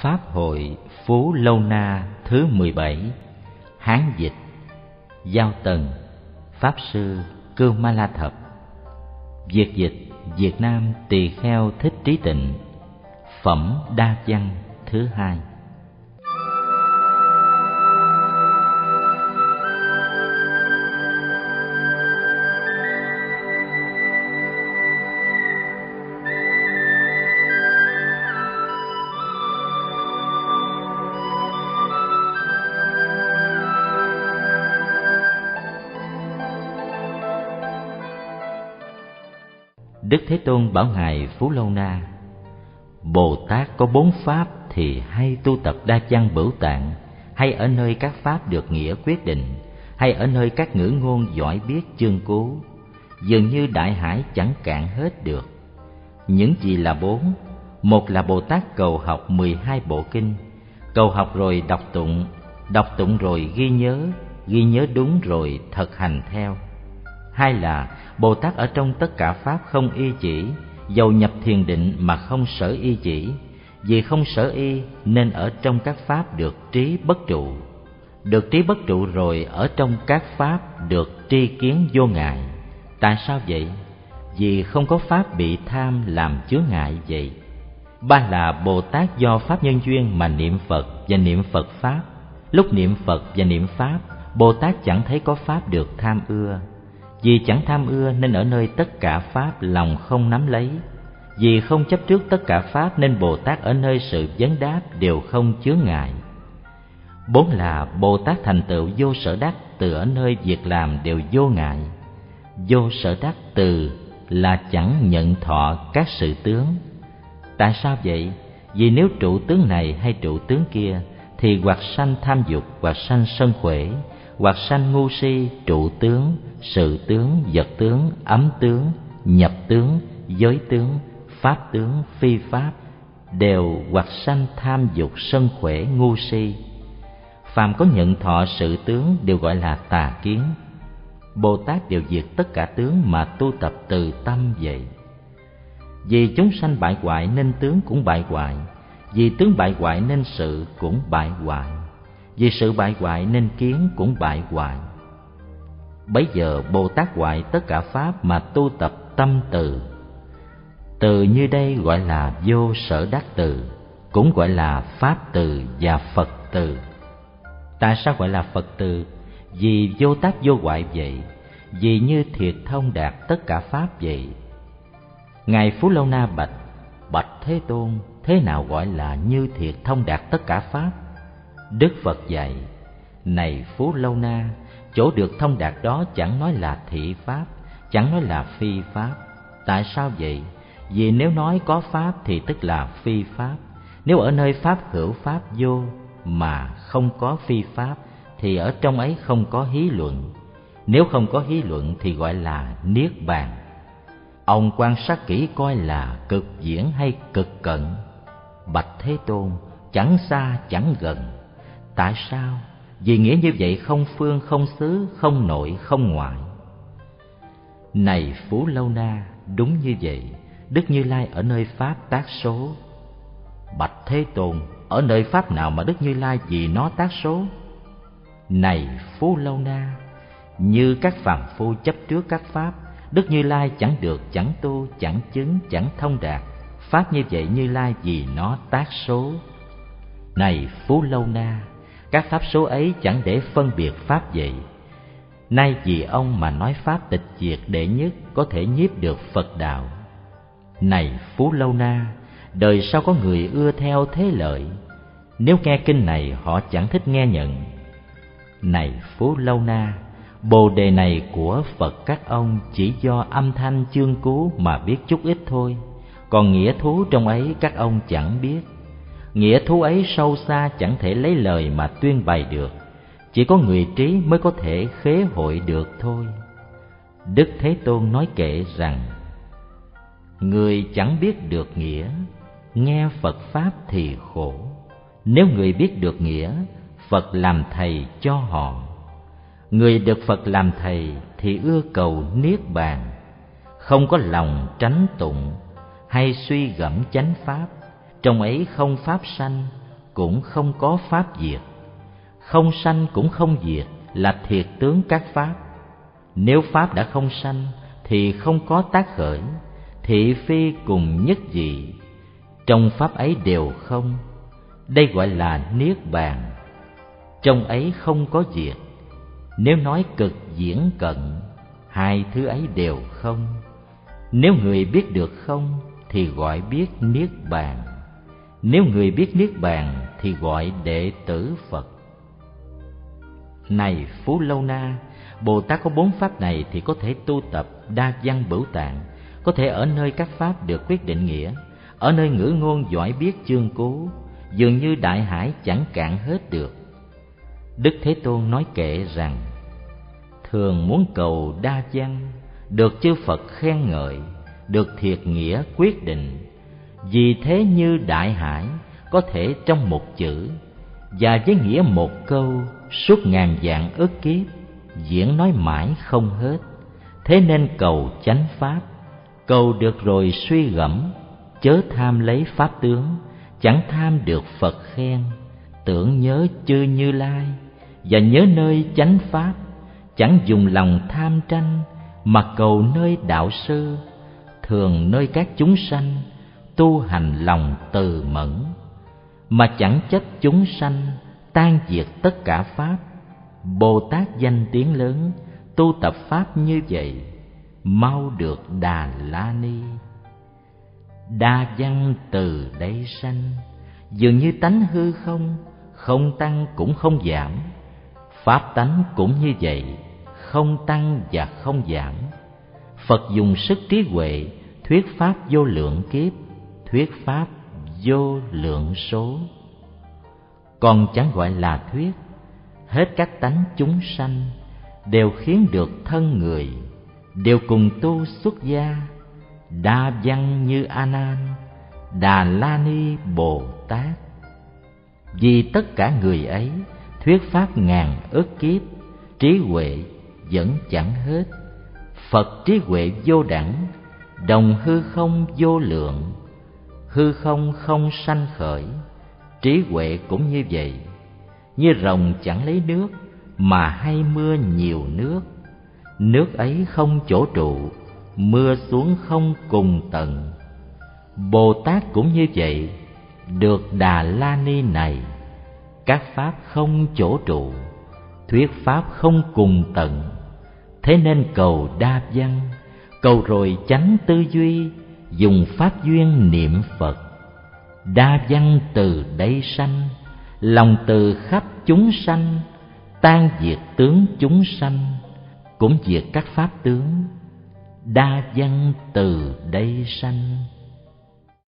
Pháp hội Phú Lâu Na thứ 17 Hán dịch, Giao Tần, Pháp Sư Cư Ma La Thập. Việt dịch Việt Nam Tỳ Kheo Thích Trí Tịnh, Phẩm Đa Văn thứ hai. Đức Thế Tôn bảo Ngài Phú Lâu Na, Bồ Tát có bốn pháp thì hay tu tập đa văn bửu tạng, Hay ở nơi các pháp được nghĩa quyết định, Hay ở nơi các ngữ ngôn giỏi biết chương cố Dường như đại hải chẳng cạn hết được. Những gì là bốn, Một là Bồ Tát cầu học mười hai bộ kinh, Cầu học rồi đọc tụng Đọc tụng rồi ghi nhớ Ghi nhớ đúng rồi thực hành theo hai là, bồ tát ở trong tất cả pháp không y chỉ, dầu nhập thiền định mà không sở y chỉ. Vì không sở y nên ở trong các pháp được trí bất trụ. Được trí bất trụ rồi ở trong các pháp được tri kiến vô ngại. Tại sao vậy? Vì không có pháp bị tham làm chướng ngại vậy. Ba là bồ tát do pháp nhân duyên mà niệm phật và niệm phật pháp. Lúc niệm phật và niệm pháp, bồ tát chẳng thấy có pháp được tham ưa vì chẳng tham ưa nên ở nơi tất cả Pháp lòng không nắm lấy. Vì không chấp trước tất cả Pháp nên Bồ Tát ở nơi sự vấn đáp đều không chướng ngại. Bốn là Bồ Tát thành tựu vô sở đắc từ ở nơi việc làm đều vô ngại. Vô sở đắc từ là chẳng nhận thọ các sự tướng. Tại sao vậy? Vì nếu trụ tướng này hay trụ tướng kia Thì hoặc sanh tham dục hoặc sanh sân khỏe hoặc sanh ngu si, trụ tướng, sự tướng, vật tướng, ấm tướng, nhập tướng, giới tướng, pháp tướng, phi pháp, đều hoặc sanh tham dục sân khỏe ngu si. Phàm có nhận thọ sự tướng đều gọi là tà kiến. Bồ tát đều diệt tất cả tướng mà tu tập từ tâm vậy. Vì chúng sanh bại hoại nên tướng cũng bại hoại, vì tướng bại hoại nên sự cũng bại hoại vì sự bại hoại nên kiến cũng bại hoại. Bấy giờ bồ tát hoại tất cả pháp mà tu tập tâm từ. Từ như đây gọi là vô sở đắc từ, cũng gọi là pháp từ và phật từ. Tại sao gọi là phật từ? Vì vô tác vô hoại vậy, vì như thiệt thông đạt tất cả pháp vậy. Ngài phú lâu na bạch bạch thế tôn, thế nào gọi là như thiệt thông đạt tất cả pháp? Đức Phật dạy, Này Phú Lâu Na, Chỗ được thông đạt đó chẳng nói là thị pháp, Chẳng nói là phi pháp. Tại sao vậy? Vì nếu nói có pháp thì tức là phi pháp. Nếu ở nơi pháp hữu pháp vô Mà không có phi pháp, Thì ở trong ấy không có hí luận. Nếu không có hí luận thì gọi là niết bàn. Ông quan sát kỹ coi là cực diễn hay cực cận. Bạch Thế Tôn, chẳng xa, chẳng gần. Tại sao? Vì nghĩa như vậy không phương không xứ, không nội không ngoại. Này Phú Lâu Na, đúng như vậy, Đức Như Lai ở nơi Pháp tác số. Bạch Thế Tôn, ở nơi Pháp nào mà Đức Như Lai vì nó tác số? Này Phú Lâu Na, như các phàm phu chấp trước các Pháp, Đức Như Lai chẳng được, chẳng tu, chẳng chứng, chẳng thông đạt. Pháp như vậy Như Lai vì nó tác số. Này Phú Lâu Na, các pháp số ấy chẳng để phân biệt pháp vậy nay vì ông mà nói pháp tịch diệt đệ nhất có thể nhiếp được phật đạo. Này phú lâu na, đời sau có người ưa theo thế lợi? Nếu nghe kinh này, họ chẳng thích nghe nhận. Này phú lâu na, bồ đề này của phật các ông chỉ do âm thanh chương cú mà biết chút ít thôi. Còn nghĩa thú trong ấy các ông chẳng biết nghĩa thú ấy sâu xa chẳng thể lấy lời mà tuyên bày được. Chỉ có người trí mới có thể khế hội được thôi. Đức thế tôn nói kệ rằng, người chẳng biết được nghĩa, nghe phật pháp thì khổ. Nếu người biết được nghĩa, phật làm thầy cho họ. Người được phật làm thầy thì ưa cầu niết bàn. Không có lòng tránh tụng hay suy gẫm chánh pháp trong ấy không pháp sanh, cũng không có pháp diệt. Không sanh cũng không diệt là thiệt tướng các pháp. Nếu pháp đã không sanh, thì không có tác khởi, thị phi cùng nhất dị. Trong pháp ấy đều không, đây gọi là niết bàn. Trong ấy không có diệt, nếu nói cực diễn cận, hai thứ ấy đều không. Nếu người biết được không, thì gọi biết niết bàn nếu người biết niết bàn thì gọi đệ tử phật. Này phú lâu na, bồ tát có bốn pháp này thì có thể tu tập đa văn bửu tạng, có thể ở nơi các pháp được quyết định nghĩa, ở nơi ngữ ngôn giỏi biết chương cố dường như đại hải chẳng cạn hết được. Đức thế tôn nói kệ rằng, thường muốn cầu đa văn, được chư phật khen ngợi, được thiệt nghĩa quyết định vì thế như đại hải, có thể trong một chữ, và với nghĩa một câu, suốt ngàn dạng ức kiếp, diễn nói mãi không hết. Thế nên cầu chánh pháp, cầu được rồi suy gẫm, chớ tham lấy pháp tướng, chẳng tham được phật khen. Tưởng nhớ chư như lai, và nhớ nơi chánh pháp, chẳng dùng lòng tham tranh, mà cầu nơi đạo sư thường nơi các chúng sanh tu hành lòng từ mẫn. Mà chẳng chấp chúng sanh tan diệt tất cả pháp. Bồ tát danh tiếng lớn, tu tập pháp như vậy, mau được đà la ni. Đa văn từ đây sanh, dường như tánh hư không không tăng cũng không giảm. Pháp tánh cũng như vậy, không tăng và không giảm. Phật dùng sức trí huệ, thuyết pháp vô lượng kiếp thuyết pháp vô lượng số. Còn chẳng gọi là thuyết, hết các tánh chúng sanh đều khiến được thân người, đều cùng tu xuất gia. Đa văn như a nan, đà la ni bồ tát. Vì tất cả người ấy, thuyết pháp ngàn ức kiếp, trí huệ vẫn chẳng hết. Phật trí huệ vô đẳng, đồng hư không vô lượng hư không không sanh khởi, trí huệ cũng như vậy. Như rồng chẳng lấy nước, mà hay mưa nhiều nước. Nước ấy không chỗ trụ, mưa xuống không cùng tận bồ tát cũng như vậy, được đà la ni này. Các pháp không chỗ trụ, thuyết pháp không cùng tận thế nên cầu đa văn, cầu rồi chánh tư duy dùng pháp duyên niệm phật. Đa văn từ đây sanh, lòng từ khắp chúng sanh, tan diệt tướng chúng sanh, cũng diệt các pháp tướng. Đa văn từ đây sanh.